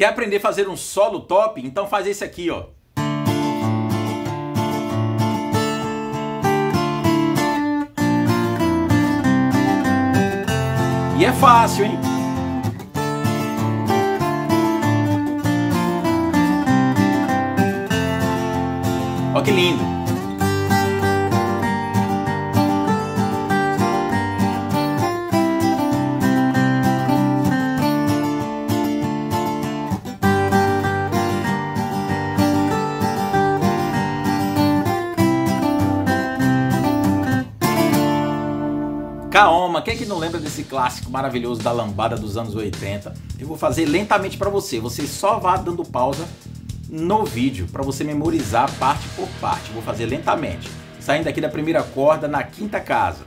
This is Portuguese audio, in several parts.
Quer aprender a fazer um solo top? Então faz esse aqui, ó. E é fácil, hein? Olha que lindo. Kaoma, quem é que não lembra desse clássico maravilhoso da lambada dos anos 80? Eu vou fazer lentamente para você, você só vá dando pausa no vídeo para você memorizar parte por parte. Vou fazer lentamente, saindo aqui da primeira corda na quinta casa.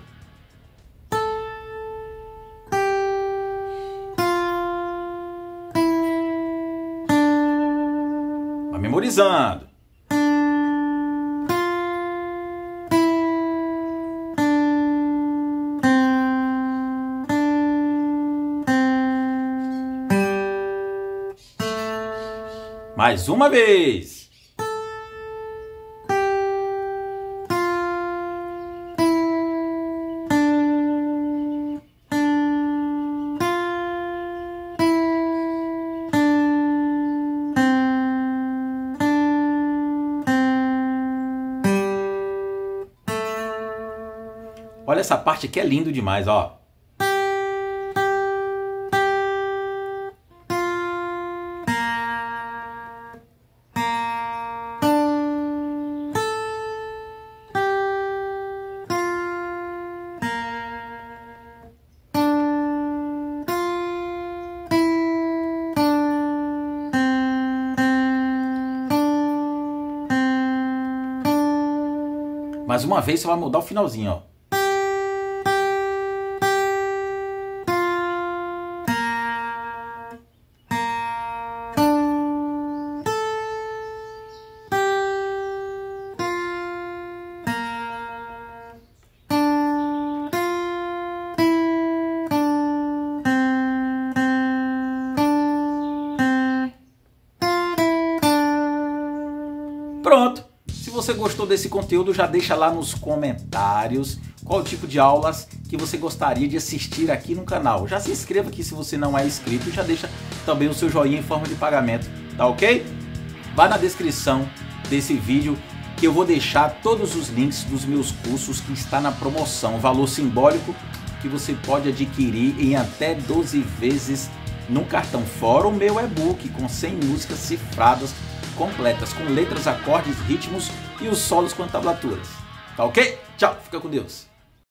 Vai memorizando. Mais uma vez. Olha essa parte que é lindo demais, ó. Mais uma vez você vai mudar o finalzinho, ó. Pronto! Você gostou desse conteúdo, já deixa lá nos comentários qual tipo de aulas que você gostaria de assistir aqui no canal. Já se inscreva aqui se você não é inscrito e já deixa também o seu joinha em forma de pagamento, tá ok? Vá na descrição desse vídeo que eu vou deixar todos os links dos meus cursos que está na promoção, valor simbólico que você pode adquirir em até 12 vezes no cartão fora o meu e-book com 100 músicas cifradas completas, com letras, acordes, ritmos e os solos com tablaturas. Tá ok? Tchau, fica com Deus.